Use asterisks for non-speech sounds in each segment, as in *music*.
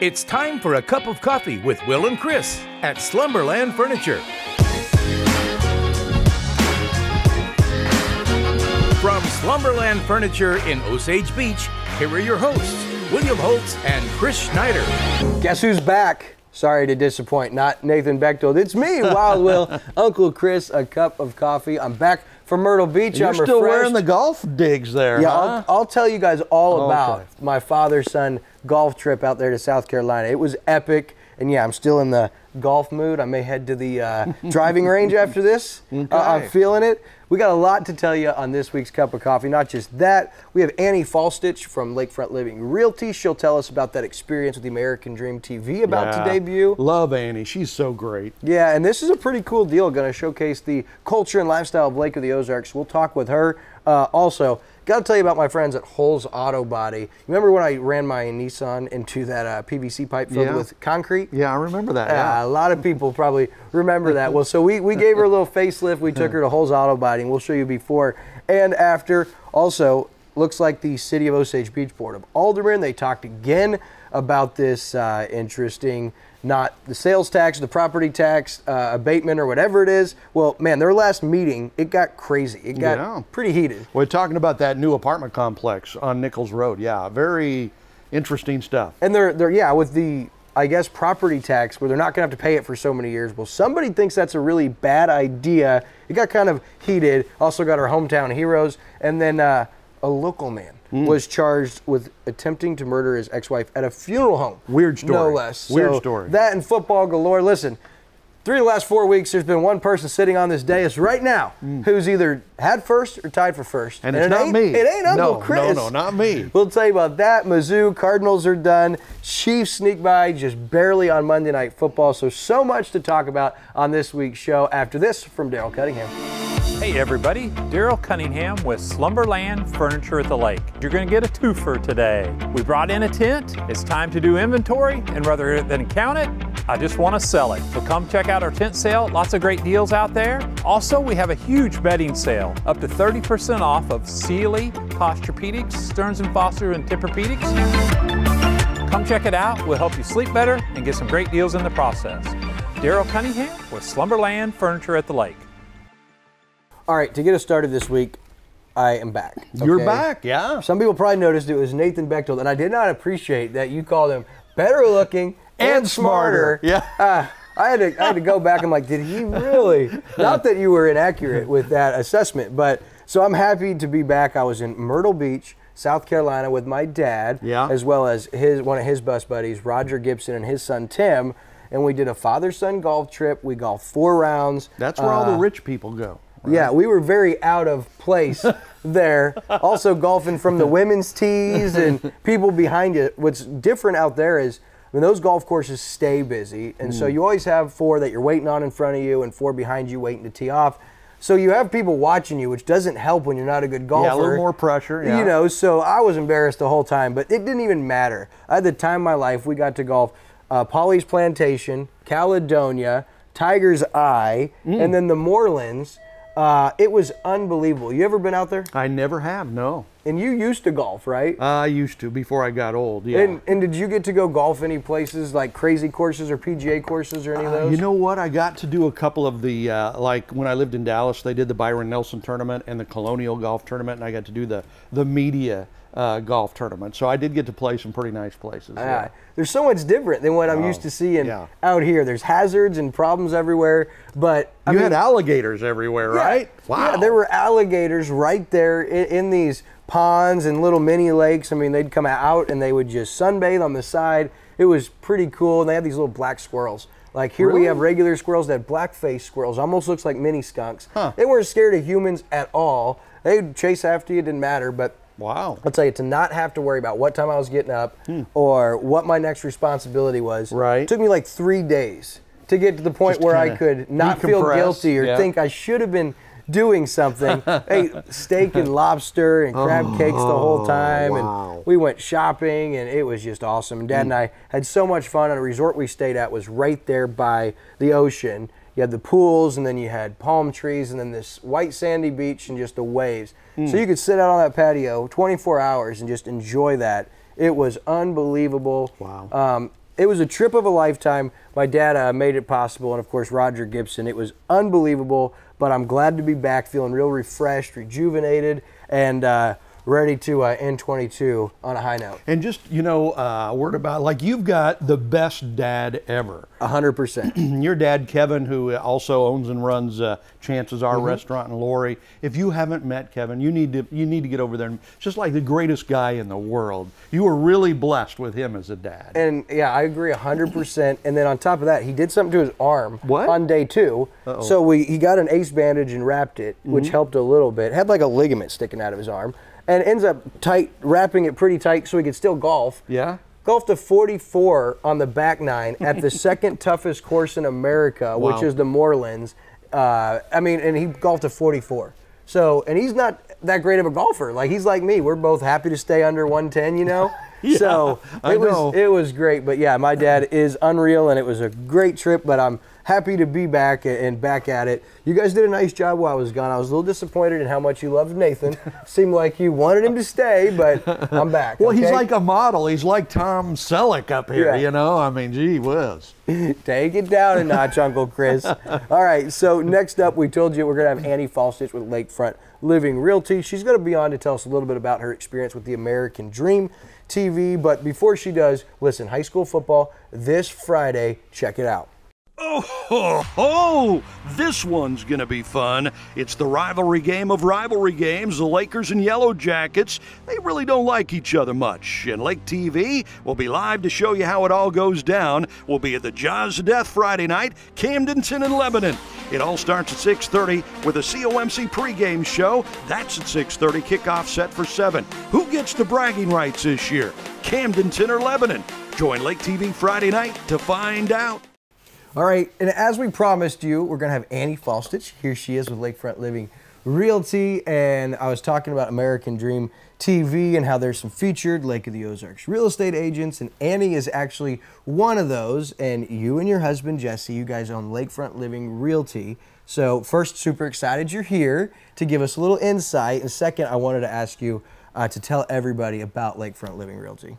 It's time for a cup of coffee with Will and Chris at Slumberland Furniture. From Slumberland Furniture in Osage Beach, here are your hosts, William Holtz and Chris Schneider. Guess who's back? Sorry to disappoint, not Nathan Bechtold. It's me, Wild Will, *laughs* Uncle Chris, a cup of coffee. I'm back from Myrtle Beach. You're I'm still refreshed. wearing the golf digs there, Yeah, huh? I'll, I'll tell you guys all oh, Okay. about my father son golf trip out there to South Carolina. It was epic. And yeah, I'm still in the golf mood. I may head to the uh, *laughs* driving range after this. Uh, I'm feeling it. We got a lot to tell you on this week's Cup of Coffee. Not just that, we have Annie Falstich from Lakefront Living Realty. She'll tell us about that experience with the American Dream TV about Yeah. to debut. Love Annie. She's so great. Yeah, and this is a pretty cool deal. Going to showcase the culture and lifestyle of Lake of the Ozarks. We'll talk with her. Uh, also, got to tell you about my friends at Holes Auto Body. Remember when I ran my Nissan into that uh, PVC pipe filled Yeah. with concrete? Yeah, I remember that. Yeah, a lot of people probably remember that. Well, so we, we gave her a little facelift. We took her to Holes Auto Body, and we'll show you before and after. Also, looks like the City of Osage Beach Board of Aldermen. They talked again about this uh, interesting, not the sales tax, the property tax uh, abatement, or whatever it is. Well, man, their last meeting, it got crazy. It got Yeah. pretty heated. We're talking about that new apartment complex on Nichols Road. Yeah, very interesting stuff. And they're they're yeah with the I guess property tax where they're not gonna have to pay it for so many years. Well, somebody thinks that's a really bad idea. It got kind of heated. Also got our hometown heroes, and then uh, a local man Mm. was charged with attempting to murder his ex-wife at a funeral home. Weird story. No less. Weird So story. That and football galore. Listen. Three of the last four weeks, there's been one person sitting on this dais right now mm. who's either had first or tied for first. And it's it not me. It ain't Uncle No, Chris. no, no, not me. We'll tell you about that. Mizzou Cardinals are done. Chiefs sneak by just barely on Monday Night Football. So, so much to talk about on this week's show. After this, from Daryl Cunningham. Hey everybody, Daryl Cunningham with Slumberland Furniture at the Lake. You're going to get a twofer today. We brought in a tent. It's time to do inventory, and rather than count it, I just want to sell it. So come check out our tent sale. Lots of great deals out there. Also, we have a huge bedding sale, up to 30% off of Sealy, Posturepedics, Stearns and Foster, and Tempur-Pedics. Come check it out. We'll help you sleep better and get some great deals in the process. Daryl Cunningham with Slumberland Furniture at the Lake. All right, to get us started this week, I am back. You're back, yeah. Some people probably noticed it was Nathan Bechtel, and I did not appreciate that you called him better looking *laughs* and, And smarter. smarter, yeah. Uh, *laughs* I had to I had to go back. I'm like, did he really? *laughs* Not that you were inaccurate with that assessment, but so I'm happy to be back. I was in Myrtle Beach, South Carolina, with my dad, Yeah. as well as his one of his bus buddies, Roger Gibson, and his son Tim, and we did a father-son golf trip. We golfed four rounds. That's where all Uh, the rich people go. Yeah, we were very out of place *laughs* there. Also golfing from the women's tees and people behind you. What's different out there is I mean those golf courses stay busy, and Mm. so you always have four that you're waiting on in front of you and four behind you waiting to tee off. So you have people watching you, which doesn't help when you're not a good golfer. Yeah, a little more pressure. Yeah. You know, so I was embarrassed the whole time, but it didn't even matter. At the time of my life. We got to golf uh, Pawleys Plantation, Caledonia, Tiger's Eye, Mm. and then the Moorlands. Uh, it was unbelievable. You ever been out there? I never have, no. And you used to golf, right? I used to before I got old, yeah. and, and did you get to go golf any places like crazy courses or PGA courses or any of Uh, those? you know what? I got to do a couple of the uh, like when I lived in Dallas, they did the Byron Nelson tournament and the Colonial Golf tournament, and I got to do the the media uh, golf tournament. So I did get to play some pretty nice places. Yeah. yeah. There's so much different than what I'm used to seeing yeah. out here. There's hazards and problems everywhere, but I You mean, had alligators everywhere, Yeah. right? Wow. Yeah, there were alligators right there in, in these ponds and little mini lakes. I mean, they'd come out and they would just sunbathe on the side. It was pretty cool. And they had these little black squirrels. Like here we have regular squirrels, that black-faced squirrels, almost looks like mini skunks. Huh. They weren't scared of humans at all. They'd chase after you, didn't matter. But Wow. I'll tell you, to not have to worry about what time I was getting up or what my next responsibility was. Hmm. Right. It took me like three days to get to the point Just where I could not feel guilty or yeah. think I should have been doing something. *laughs* hey, steak and lobster and crab cakes the whole time. Oh, wow. And we went shopping and it was just awesome. And Dad and I had so much fun. And a resort we stayed at was right there by the ocean. You had the pools, and then you had palm trees, and then this white sandy beach, and just the waves. Hmm. So you could sit out on that patio 24 hours and just enjoy that. It was unbelievable. Wow. Um, it was a trip of a lifetime. My dad uh, made it possible, and of course Roger Gibson. It was unbelievable, but I'm glad to be back, feeling real refreshed, rejuvenated, and uh, ready to uh, end 22 on a high note. And just, you know, uh, a word about like you've got the best dad ever. 100%. *clears throat* Your dad, Kevin, who also owns and runs uh, Chances Are restaurant in Laurie. If you haven't met Kevin, you need to you need to get over there. And just like the greatest guy in the world, you were really blessed with him as a dad. And yeah, I agree 100%. And then on top of that, he did something to his arm What? on day 2 So we he got an ace bandage and wrapped it, which helped a little bit. Had like a ligament sticking out of his arm, and ends up tight wrapping it pretty tight so he could still golf. yeah. Golfed a 44 on the back nine at the *laughs* second toughest course in America, which is the Moorlands. Uh, I mean, and he golfed a 44. So, and he's not that great of a golfer. Like he's like me. We're both happy to stay under 110, you know. *laughs* yeah, so it was it was great. But yeah, my dad is unreal, and it was a great trip. But I'm happy to be back and back at it. You guys did a nice job while I was gone. I was a little disappointed in how much you loved Nathan. *laughs* Seemed like you wanted him to stay, but I'm back. Well, he's like a model. He's like Tom Selleck up here, Yeah. you know? I mean, gee whiz. *laughs* Take it down a notch, Uncle Chris. *laughs* All right, so next up, we told you we're going to have Annie Falstich with Lakefront Living Realty. She's going to be on to tell us a little bit about her experience with the American Dream TV. But before she does, listen, high school football this Friday. Check it out. Oh, ho, ho! This one's going to be fun. It's the rivalry game of rivalry games. The Lakers and Yellow Jackets, they really don't like each other much. And Lake TV will be live to show you how it all goes down. We'll be at the Jaws of Death Friday night, Camdenton in Lebanon. It all starts at 6:30 with a COMC pregame show. That's at 6:30. Kickoff set for 7. Who gets the bragging rights this year? Camdenton or Lebanon? Join Lake TV Friday night to find out. All right, and as we promised you, we're going to have Annie Falstich. Here she is with Lakefront Living Realty. And I was talking about American Dream TV and how there's some featured Lake of the Ozarks real estate agents. And Annie is actually one of those. And you and your husband, Jesse, you guys own Lakefront Living Realty. So, first, super excited you're here to give us a little insight. And second, I wanted to ask you uh, to tell everybody about Lakefront Living Realty.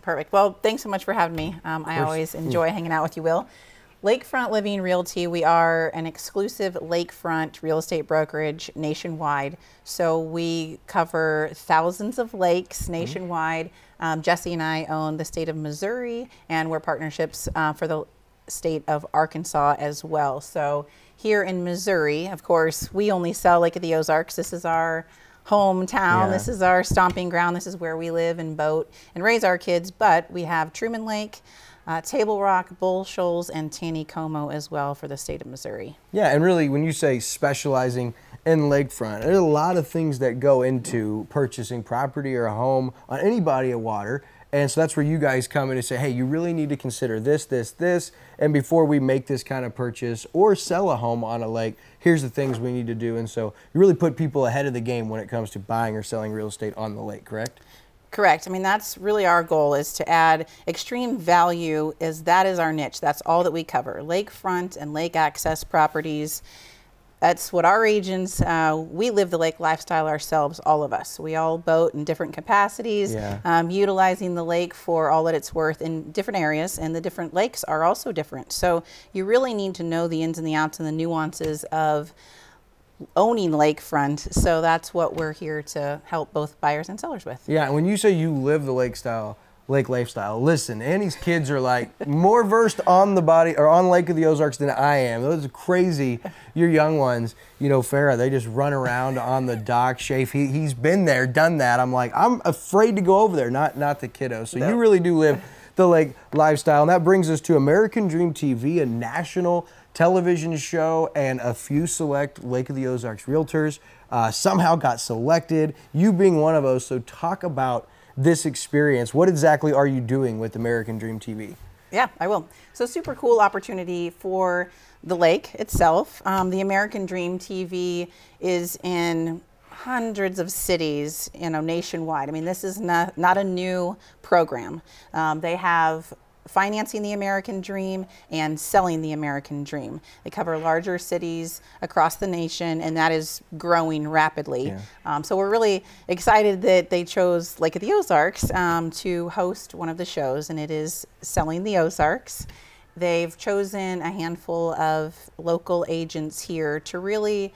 Perfect. Well, thanks so much for having me. Um, I always enjoy hanging out with you, Will. Lakefront Living Realty, we are an exclusive lakefront real estate brokerage nationwide. So we cover thousands of lakes nationwide. Um, Jesse and I own the state of Missouri, and we're partnerships uh, for the state of Arkansas as well. So here in Missouri, of course, we only sell Lake of the Ozarks. This is our hometown. Yeah. This is our stomping ground. This is where we live and boat and raise our kids. But we have Truman Lake, uh, Table Rock, Bull Shoals, and Taneycomo as well for the state of Missouri. Yeah, and really, when you say specializing in lakefront, there's a lot of things that go into purchasing property or a home on any body of water. And so that's where you guys come in and say, hey, you really need to consider this, this, this. And before we make this kind of purchase or sell a home on a lake, here's the things we need to do. And so you really put people ahead of the game when it comes to buying or selling real estate on the lake, correct? Correct. I mean, that's really our goal is to add extreme value is that is our niche. That's all that we cover. Lakefront and lake access properties. That's what our agents, uh, we live the lake lifestyle ourselves, all of us. We all boat in different capacities, Yeah. um, utilizing the lake for all that it's worth in different areas, and the different lakes are also different. So you really need to know the ins and the outs and the nuances of owning lakefront. So that's what we're here to help both buyers and sellers with. Yeah, and when you say you live the lake style, lake lifestyle, listen, Annie's kids are like more versed on the body or on Lake of the Ozarks than I am. Those are crazy. Your young ones, you know, Farah, they just run around on the dock. Shafe, he, he's been there, done that. I'm like, I'm afraid to go over there, not not the kiddos. So you really do live the lake lifestyle. And that brings us to American Dream TV, a national television show, and a few select Lake of the Ozarks realtors uh, somehow got selected. You being one of those. So talk about this experience. What exactly are you doing with American Dream TV? Yeah, I will. So, super cool opportunity for the lake itself. Um, the American Dream TV is in hundreds of cities, you know, nationwide. I mean, this is not, not a new program. Um, they have financing the American dream and selling the American dream. They cover larger cities across the nation, and that is growing rapidly. Yeah. Um, so we're really excited that they chose Lake of the Ozarks um, to host one of the shows, and it is Selling the Ozarks. They've chosen a handful of local agents here to really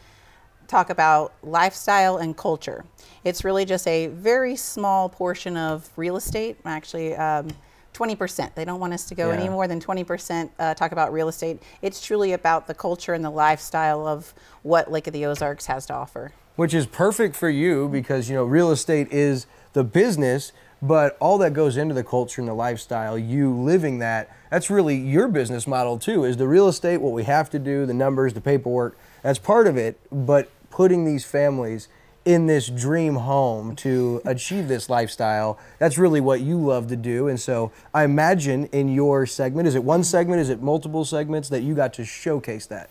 talk about lifestyle and culture. It's really just a very small portion of real estate. Actually, um, 20%. They don't want us to go yeah. any more than 20% uh, talk about real estate. It's truly about the culture and the lifestyle of what Lake of the Ozarks has to offer. Which is perfect for you because, you know, real estate is the business, but all that goes into the culture and the lifestyle, you living that, that's really your business model too. Is the real estate what we have to do, the numbers, the paperwork, that's part of it, but putting these families in this dream home to achieve this lifestyle. That's really what you love to do. And so I imagine in your segment, is it one segment, is it multiple segments that you got to showcase that?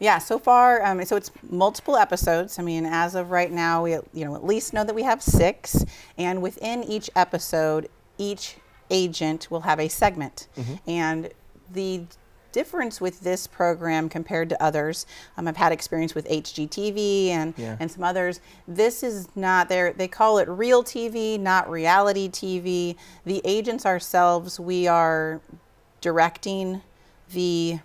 Yeah, so far, um, so it's multiple episodes. I mean, as of right now, we you know at least know that we have six, and within each episode, each agent will have a segment, mm-hmm. and the difference with this program compared to others, um, I've had experience with HGTV and, yeah. and some others. This is not there. They call it real TV, not reality TV. The agents ourselves, we are directing the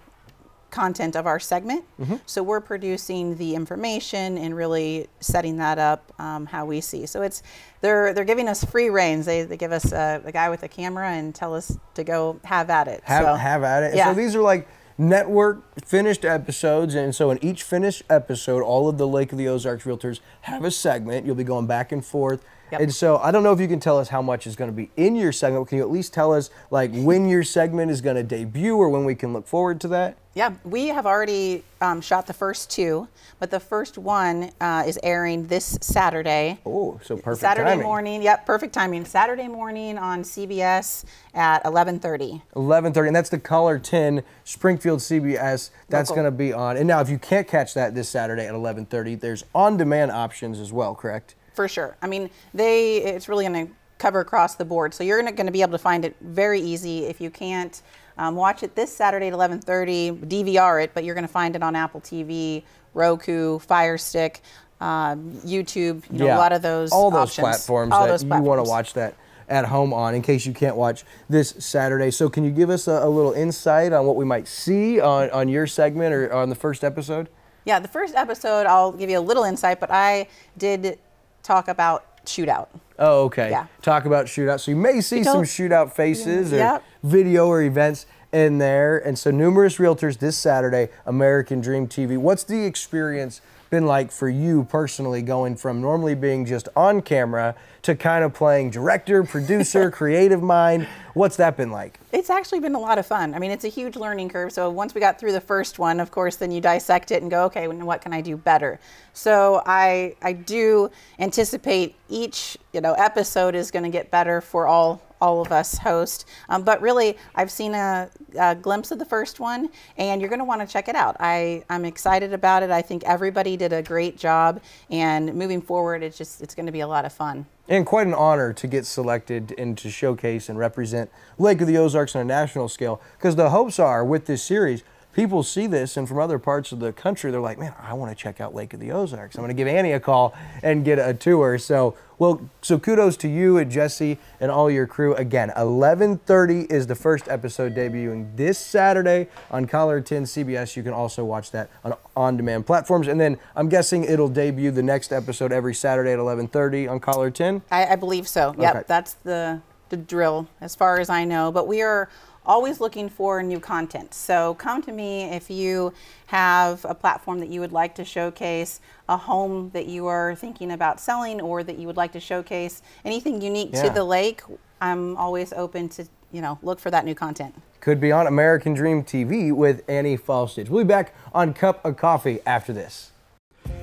content of our segment. Mm-hmm. So we're producing the information and really setting that up um, how we see. So it's they're they're giving us free reins. They, they give us a, a, guy with a camera and tell us to go have at it. Have so, have at it. Yeah. So these are like network finished episodes and so in each finished episode all of the lake of the ozarks realtors have a segment you'll be going back and forth Yep. And so I don't know if you can tell us how much is going to be in your segment. Can you at least tell us like when your segment is going to debut or when we can look forward to that? Yeah, we have already um, shot the first two, but the first one uh, is airing this Saturday. Oh, so perfect Saturday timing. morning. Yep, perfect timing. Saturday morning on CBS at 11:30. 11:30, and that's the KOLR 10 Springfield CBS. That's going to be on. And now, if you can't catch that this Saturday at 11:30, there's on-demand options as well. Correct? For sure. I mean, they it's really going to cover across the board. So you're going to be able to find it very easy. If you can't um, watch it this Saturday at 11:30, DVR it, but you're going to find it on Apple TV, Roku, Fire Stick, um, YouTube. You know, yeah. a lot of those. All those options. platforms All that those platforms. you want to watch that at home on in case you can't watch this Saturday. So can you give us a, a little insight on what we might see on, on your segment or on the first episode? Yeah, the first episode, I'll give you a little insight, but I did talk about shootout. Oh, okay. Yeah. Talk about shootout. So you may see some shootout faces or yep. video or events in there. And so numerous realtors this Saturday, American Dream TV. What's the experience been like for you personally going from normally being just on camera to kind of playing director, producer, *laughs* creative mind? What's that been like? It's actually been a lot of fun. I mean, it's a huge learning curve. So once we got through the first one, of course, then you dissect it and go, okay, what can I do better? So I I do anticipate each you know episode is going to get better for all all of us host. Um, but really, I've seen a, a, glimpse of the first one, and you're going to want to check it out. I, I'm excited about it. I think everybody did a great job, and moving forward, it's just it's going to be a lot of fun. And quite an honor to get selected and to showcase and represent Lake of the Ozarks on a national scale. Because the hopes are with this series, people see this and from other parts of the country, they're like, man, I want to check out Lake of the Ozarks. I'm going to give Annie a call and get a tour. So, well, so kudos to you and Jesse and all your crew. Again, 11:30 is the first episode debuting this Saturday on KOLR 10 CBS. You can also watch that on on-demand platforms, and then I'm guessing it'll debut the next episode every Saturday at 11:30 on KOLR 10. I, I believe so. Yep, okay. that's the the drill as far as I know. But we are always looking for new content. So come to me if you have a platform that you would like to showcase, a home that you are thinking about selling, or that you would like to showcase anything unique yeah. to the lake. I'm always open to you know look for that new content. Could be on American Dream TV with Annie Falstich. We'll be back on Cup of Coffee after this.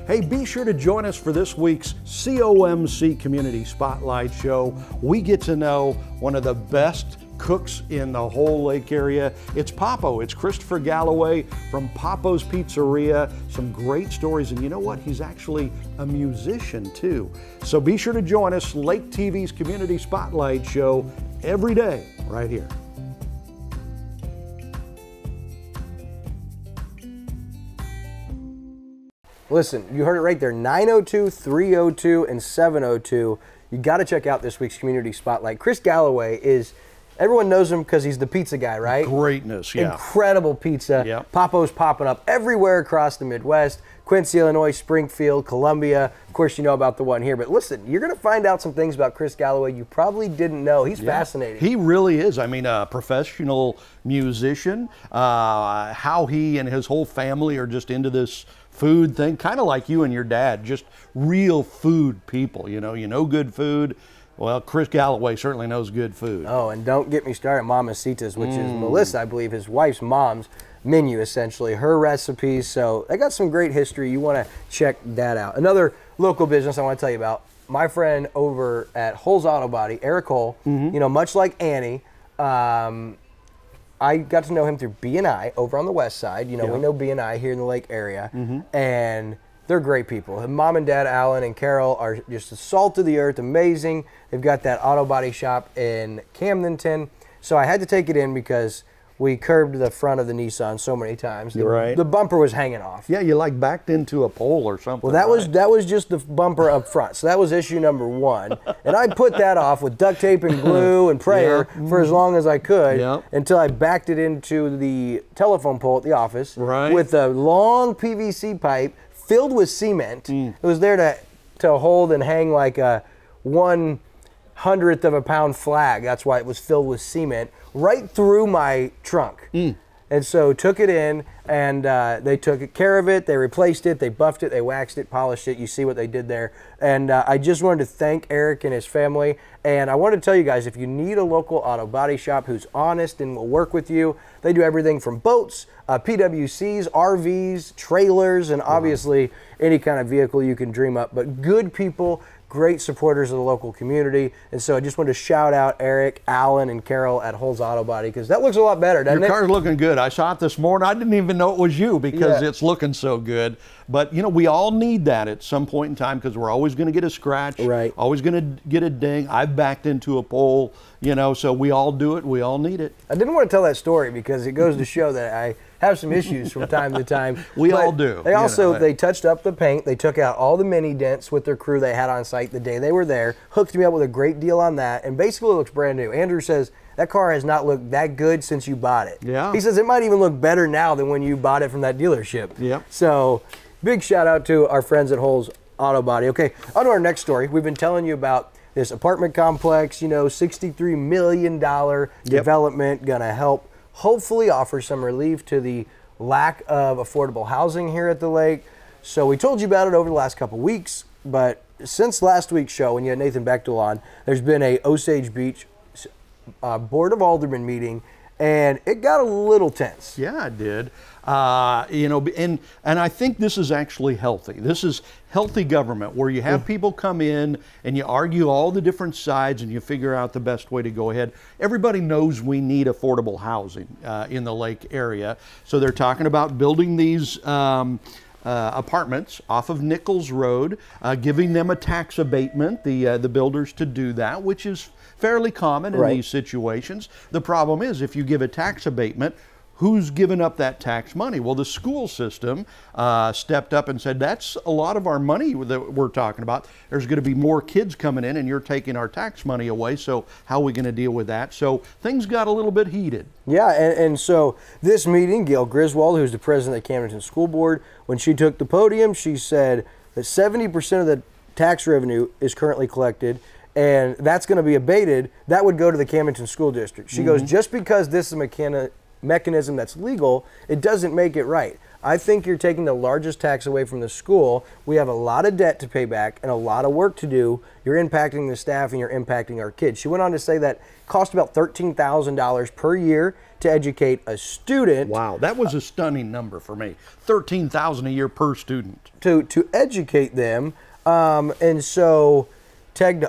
Hey, be sure to join us for this week's COMC Community Spotlight Show. We get to know one of the best cooks in the whole lake area. It's Papo, it's Christopher Galloway from Papo's Pizzeria. Some great stories, and you know what? He's actually a musician too. So be sure to join us, Lake TV's Community Spotlight Show, every day right here. Listen, you heard it right there 902, 302, and 702. You got to check out this week's Community Spotlight. Chris Galloway is everyone knows him because he's the pizza guy, right? Greatness, yeah. Incredible pizza. Yep. Papo's popping up everywhere across the Midwest. Quincy, Illinois, Springfield, Columbia. Of course, you know about the one here. But listen, you're going to find out some things about Chris Galloway you probably didn't know. He's fascinating. He really is. I mean, a professional musician. Uh, how he and his whole family are just into this food thing, kind of like you and your dad, just real food people. You know, you know good food. Well, Chris Galloway certainly knows good food. Oh, and don't get me started on Mamacita's, which is mm. Melissa, I believe, his wife's mom's menu, essentially, her recipes. So they got some great history. You want to check that out. Another local business I want to tell you about. My friend over at Holes Auto Body, Eric Hole, mm-hmm. you know, much like Annie, um, I got to know him through BNI over on the west side. You know, we know BNI here in the Lake area, mm-hmm. and they're great people. And Mom and Dad, Alan and Carol, are just the salt of the earth, amazing. They've got that auto body shop in Camdenton, so I had to take it in because we curbed the front of the Nissan so many times. The, right. The bumper was hanging off. Yeah, you like backed into a pole or something. Well, that was that was just the bumper up front. So that was issue number one, and I put that off with duct tape and glue and prayer for as long as I could Yep. until I backed it into the telephone pole at the office Right. with a long PVC pipe filled with cement. Mm. It was there to to hold and hang like a one hundredth of a pound flag. That's why it was filled with cement right through my trunk. And so took it in, and uh, they took care of it. They replaced it. They buffed it. They waxed it, polished it. You see what they did there. And uh, I just wanted to thank Eric and his family. And I wanted to tell you guys, if you need a local auto body shop who's honest and will work with you, they do everything from boats, uh, PWCs, RVs, trailers, and obviously any kind of vehicle you can dream up. But good people great supporters of the local community. And so I just wanted to shout out Eric, Alan, and Carol at Holes Auto Body because that looks a lot better, doesn't Your it? car's looking good. I saw it this morning. I didn't even know it was you because Yeah. it's looking so good. But you know, we all need that at some point in time because we're always going to get a scratch. Right. Always going to get a ding. I've backed into a pole. You know, so we all do it. We all need it. I didn't want to tell that story because it goes to show that I have some issues from time to time. *laughs* We But all do, They also know. they touched up the paint. They took out all the mini dents with their crew they had on site the day they were there. Hooked me up with a great deal on that, and basically it looks brand new. Andrew says that car has not looked that good since you bought it. Yeah. He says it might even look better now than when you bought it from that dealership. Yep. So big shout out to our friends at Holes Auto Body. Okay, on to our next story. We've been telling you about this apartment complex, you know, $63 million development, gonna help hopefully offer some relief to the lack of affordable housing here at the lake. So we told you about it over the last couple weeks, but since last week's show, when you had Nathan Bechtel on, there's been a Osage Beach uh, Board of Aldermen meeting, and it got a little tense. Yeah, it did. Uh, you know, and and I think this is actually healthy. This is healthy government where you have people come in and you argue all the different sides and you figure out the best way to go ahead. Everybody knows we need affordable housing uh, in the lake area, so they're talking about building these. Um, uh, apartments off of Nichols Road, uh, giving them a tax abatement, the uh, the builders to do that, which is fairly common in Right. these situations. The problem is if you give a tax abatement, who's giving up that tax money? Well, the school system uh, stepped up and said, that's a lot of our money that we're talking about. There's going to be more kids coming in, and you're taking our tax money away. So, how are we going to deal with that? So, things got a little bit heated. Yeah, and, and so this meeting, Gail Griswold, who's the president of the Camdenton School Board, when she took the podium, she said that 70% of the tax revenue is currently collected and that's going to be abated. That would go to the Camdenton School District. She goes, just because this is a mechani- mechanism that's legal, it doesn't make it right. I think you're taking the largest tax away from the school. We have a lot of debt to pay back and a lot of work to do. You're impacting the staff and you're impacting our kids. She went on to say that cost about $13,000 per year to educate a student Wow, that was a stunning number for me. 13000 a year per student. to to educate them. Um, and so, Teg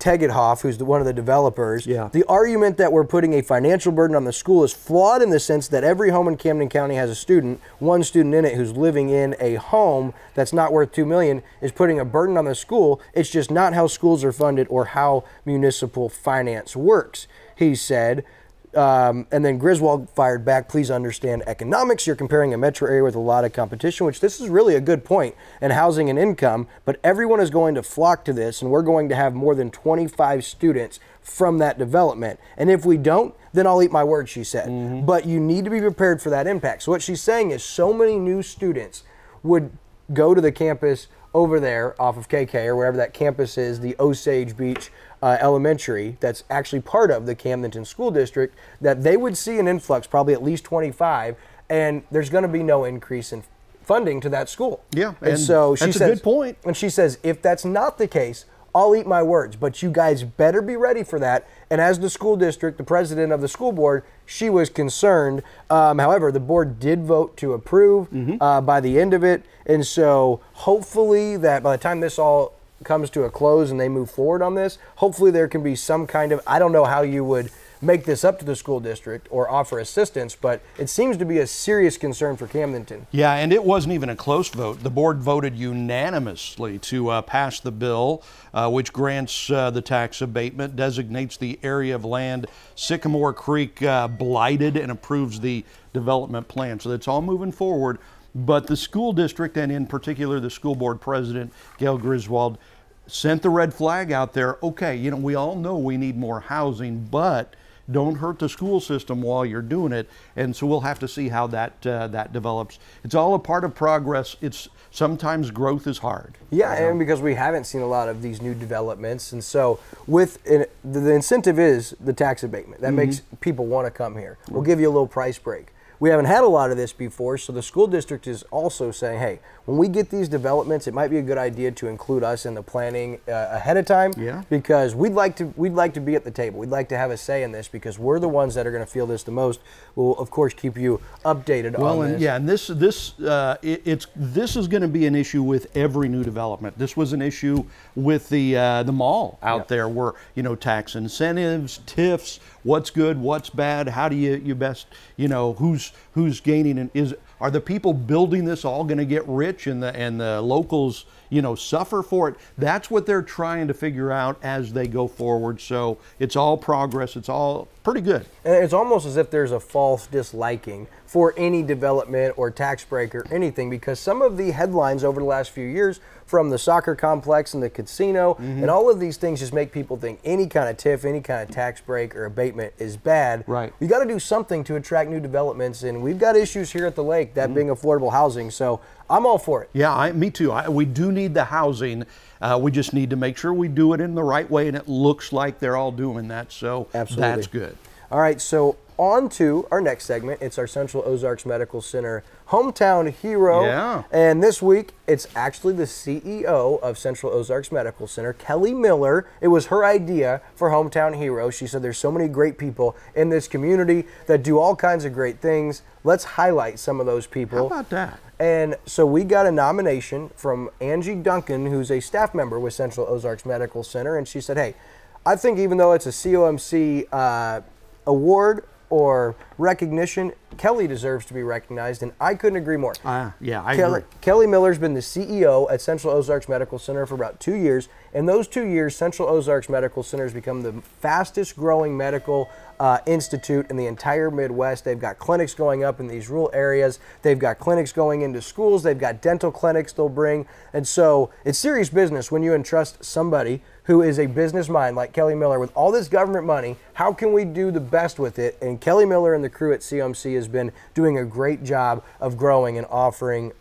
Tegethoff, who's the, one of the developers, Yeah. the argument that we're putting a financial burden on the school is flawed in the sense that every home in Camden County has a student, one student in it who's living in a home that's not worth two million is putting a burden on the school. It's just not how schools are funded or how municipal finance works. He said. Um, and then Griswold fired back, please understand economics. You're comparing a metro area with a lot of competition, which this is really a good point, and housing and income. But everyone is going to flock to this, and we're going to have more than 25 students from that development. And if we don't, then I'll eat my words, she said. But you need to be prepared for that impact. So what she's saying is so many new students would go to the campus over there off of KK or wherever that campus is, the Osage Beach uh, Elementary, that's actually part of the Camdenton School District, that they would see an influx, probably at least 25, and there's going to be no increase in funding to that school. Yeah, and, and so she that's a says, good point. And she says, if that's not the case, I'll eat my words, but you guys better be ready for that. And as the school district, the president of the school board, she was concerned. Um, however, the board did vote to approve uh, by the end of it. And so hopefully that by the time this all comes to a close and they move forward on this, hopefully there can be some kind of, I don't know how you would make this up to the school district or offer assistance, but it seems to be a serious concern for Camdenton. Yeah, and it wasn't even a close vote. The board voted unanimously to uh, pass the bill, uh, which grants uh, the tax abatement, designates the area of land Sycamore Creek uh, blighted, and approves the development plan. So that's all moving forward. But the school district, and in particular the school board president, Gail Griswold, sent the red flag out there. Okay, you know, we all know we need more housing, but don't hurt the school system while you're doing it. And so we'll have to see how that uh, that develops. It's all a part of progress. It's sometimes growth is hard. Yeah, and because we haven't seen a lot of these new developments, and so with the, the incentive is the tax abatement that makes people want to come here. We'll give you a little price break. We haven't had a lot of this before, so the school district is also saying, hey, when we get these developments, it might be a good idea to include us in the planning uh, ahead of time. Yeah. Because we'd like to we'd like to be at the table. We'd like to have a say in this because we're the ones that are going to feel this the most. We'll of course keep you updated Well, on and this. yeah, and this this uh, it, it's this is going to be an issue with every new development. This was an issue with the uh, the mall out there, where you know tax incentives, TIFs, what's good, what's bad, how do you you best you know who's who's gaining and is are the people building this all going to get rich and the and the locals you know suffer for it? That's what they're trying to figure out as they go forward. So it's all progress. It's all pretty good. And it's almost as if there's a false disliking for any development or tax break or anything because some of the headlines over the last few years from the soccer complex and the casino Mm-hmm. and all of these things just make people think any kind of TIF, any kind of tax break or abatement is bad. Right. You got to do something to attract new developments and we've got issues here at the lake, that being affordable housing. So I'm all for it. Yeah, I, me too. I, we do need the housing. Uh, we just need to make sure we do it in the right way, and it looks like they're all doing that. So Absolutely. that's good. All right, so on to our next segment. It's our Central Ozarks Medical Center hometown hero. Yeah. And this week, it's actually the CEO of Central Ozarks Medical Center, Kelly Miller. It was her idea for Hometown Hero. She said there's so many great people in this community that do all kinds of great things. Let's highlight some of those people. How about that? And so we got a nomination from Angie Duncan, who's a staff member with Central Ozarks Medical Center, and she said, "Hey, I think even though it's a COMC uh, award or recognition, Kelly deserves to be recognized, and I couldn't agree more." Uh, yeah, I Kelly, agree. Kelly Miller's been the CEO at Central Ozarks Medical Center for about two years. In those two years, Central Ozarks Medical Center has become the fastest growing medical uh, institute in the entire Midwest. They've got clinics going up in these rural areas. They've got clinics going into schools. They've got dental clinics they'll bring. And so it's serious business when you entrust somebody who is a business mind like Kelly Miller with all this government money. How can we do the best with it? And Kelly Miller and the crew at CMC has been doing a great job of growing and offering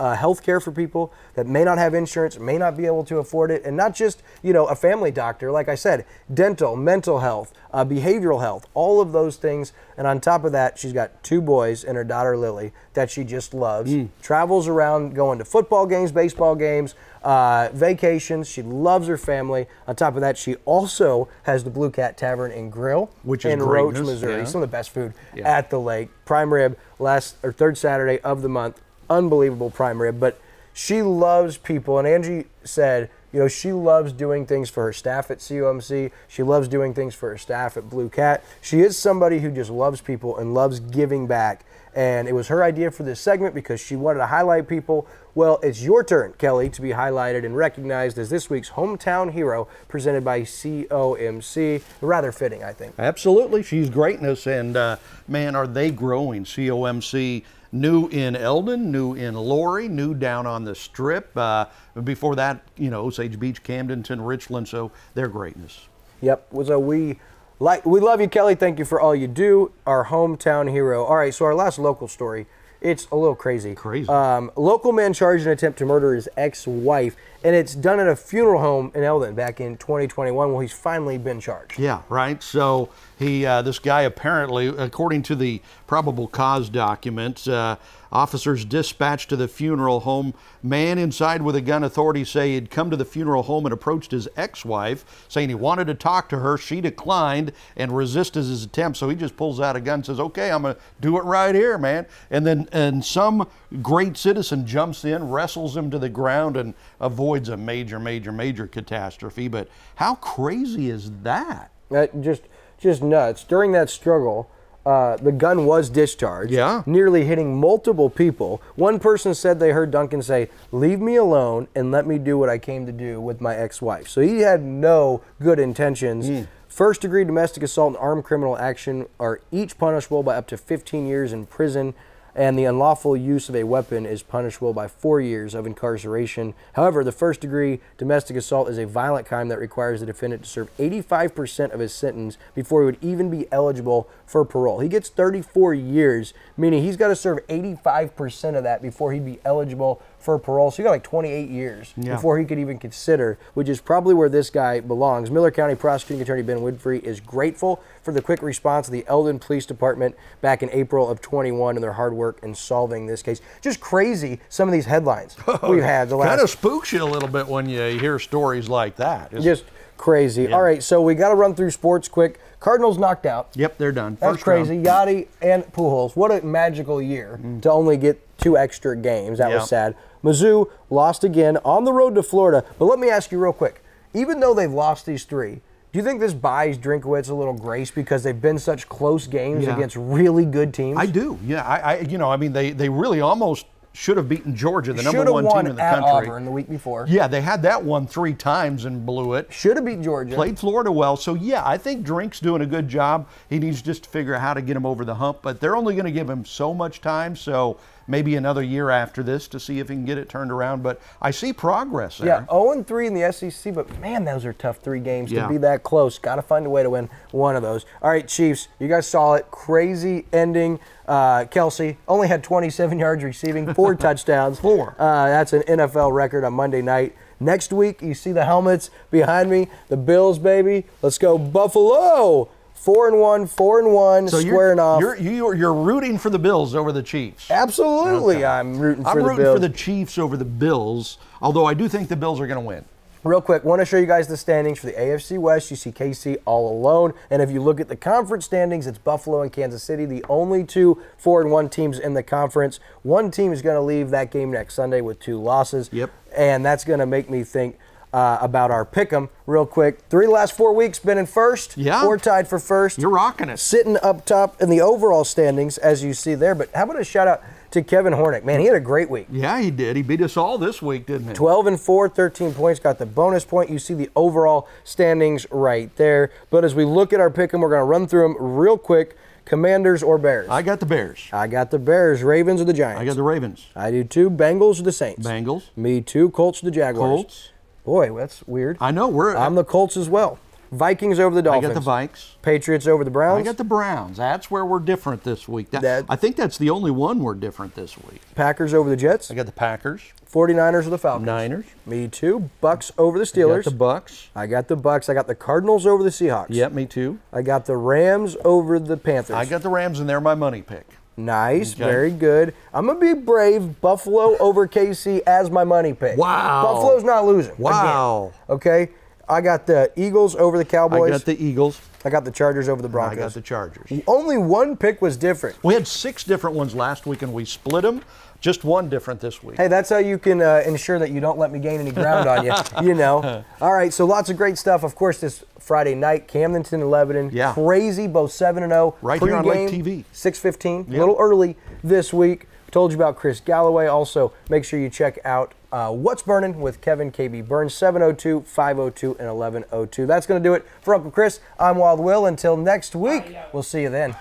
uh, health care for people that may not have insurance, may not be able to afford it, and not just you know a family doctor. Like I said, dental, mental health, uh, behavioral health, all of those things. And on top of that, she's got two boys and her daughter Lily that she just loves. Travels around going to football games, baseball games, uh, vacations. She loves her family. On top of that, she also has the Blue Cat Tavern and Grill, Which is in Roach, Missouri. yeah. Some of the best food at the lake. Prime rib last or third Saturday of the month. Unbelievable prime rib. But she loves people, and Angie said, you know, she loves doing things for her staff at COMC. She loves doing things for her staff at Blue Cat. She is somebody who just loves people and loves giving back. and it was her idea for this segment because she wanted to highlight people. Well, it's your turn, Kelly, to be highlighted and recognized as this week's hometown hero presented by COMC. Rather fitting, I think. Absolutely, she's greatness, and uh, man, are they growing? COMC new in Eldon, new in Laurie, new down on the Strip. Uh, before that, you know, Osage Beach, Camdenton, Richland. So they're greatness. Yep. So we like we love you, Kelly. Thank you for all you do. Our hometown hero. All right. So our last local story. It's a little crazy. Crazy. Um, local man charged in attempt to murder his ex-wife, and it's done at a funeral home in Eldon back in 2021. Well, he's finally been charged. Yeah, right. So he, uh, this guy apparently, according to the probable cause documents, uh, officers dispatched to the funeral home. Man inside with a gun. Authorities say he'd come to the funeral home and approached his ex-wife, saying he wanted to talk to her. She declined and resisted his attempt. So he just pulls out a gun, and says, "Okay, I'm gonna do it right here, man." And then, and some great citizen jumps in, wrestles him to the ground, and avoids a major, major, major catastrophe. But how crazy is that? That Uh, just just nuts. During that struggle, uh, the gun was discharged, Yeah. nearly hitting multiple people. One person said they heard Duncan say, "Leave me alone and let me do what I came to do with my ex-wife." So he had no good intentions. Hmm. First degree domestic assault and armed criminal action are each punishable by up to 15 years in prison, and the unlawful use of a weapon is punishable by four years of incarceration. However, the first degree domestic assault is a violent crime that requires the defendant to serve 85% of his sentence before he would even be eligible for parole. He gets 34 years, meaning he's got to serve 85% of that before he'd be eligible for parole. So you got like 28 years Yeah. before he could even consider, which is probably where this guy belongs. Miller County Prosecuting Attorney Ben Woodfree is grateful for the quick response of the Eldon Police Department back in April of 21 and their hard work in solving this case. Just crazy some of these headlines *laughs* oh, we've had the last Kind of spooks you a little bit when you hear stories like that. Just crazy. All right, so we got to run through sports quick. Cardinals knocked out. yep, they're done. That's First round. crazy. Yadi and Pujols. What a magical year mm. to only get two extra games. That Yeah. was sad. Mizzou lost again on the road to Florida. But let me ask you real quick. Even though they've lost these three, do you think this buys Drinkwitz a little grace because they've been such close games Yeah. against really good teams? I do. Yeah, I, I, you know, I mean, they they really almost should have beaten Georgia, the Should number one team in the country. Auburn the week before. Yeah, they had that one three times and blew it. Should have beat Georgia. Played Florida well, so yeah, I think Drink's doing a good job. He needs just to figure out how to get him over the hump, but they're only going to give him so much time, so maybe another year after this to see if he can get it turned around. But I see progress there. Yeah, 0 and 3 in the SEC, but man, those are tough three games Yeah. to be that close. Got to find a way to win one of those. All right, Chiefs, you guys saw it. Crazy ending. Uh, Kelce only had 27 *laughs* yards receiving, four *laughs* touchdowns. Four. Uh, that's an NFL record on Monday night. Next week, you see the helmets behind me. The Bills, baby. Let's go Buffalo. Four and one, four and one, So squaring you're, off. You're, you're, you're rooting for the Bills over the Chiefs. Absolutely, Okay. I'm rooting for I'm the rooting Bills. for the Chiefs over the Bills, although I do think the Bills are going to win. Real quick, want to show you guys the standings for the AFC West. You see KC all alone, and if you look at the conference standings, it's Buffalo and Kansas City, the only two four and one teams in the conference. One team is going to leave that game next Sunday with two losses. Yep. And that's going to make me think uh, about our pick 'em real quick. Three last four weeks been in first. Yeah. Or tied for first. You're rocking it. Sitting up top in the overall standings, as you see there. But how about a shout out to Kevin Hornick? Man, he had a great week. Yeah, he did. He beat us all this week, didn't he? 12 and 4, 13 points, got the bonus point. You see the overall standings right there. But as we look at our pick 'em, we're going to run through them real quick. Commanders or Bears? I got the Bears. I got the Bears. Ravens or the Giants? I got the Ravens. I do too. Bengals or the Saints? Bengals. Me too. Colts or the Jaguars? Colts. Boy, that's weird. I know we're. I'm the Colts as well. Vikings over the Dolphins. I got the Vikes. Patriots over the Browns. I got the Browns. That's where we're different this week. That- That- I think that's the only one we're different this week. Packers over the Jets. I got the Packers. 49ers or the Falcons? Niners. Me too. Bucks over the I Steelers. got the Bucks. I got the Bucks. I got the Cardinals over the Seahawks. Yep, me too. I got the Rams over the Panthers. I got the Rams, and they're my money pick. Nice, Okay. very good. I'm gonna be brave. Buffalo over KC as my money pick. Wow. Buffalo's not losing. again. Wow. Okay. I got the Eagles over the Cowboys. I got the Eagles. I got the Chargers over the Broncos. I got the Chargers. Only one pick was different. We had six different ones last week, and we split them. Just one different this week. Hey, that's how you can uh, ensure that you don't let me gain any ground on you. *laughs* You know. All right, so lots of great stuff. Of course, this Friday night, Camdenton and Lebanon. Yeah. Crazy, both seven and zero. Right here on Lake TV. Six fifteen. A little early this week. Told you about Chris Galloway. Also, make sure you check out uh, What's Burning with Kevin KB Burns, 702, 502, and 1102. That's going to do it for Uncle Chris. I'm Wild Will. Until next week, we'll see you then.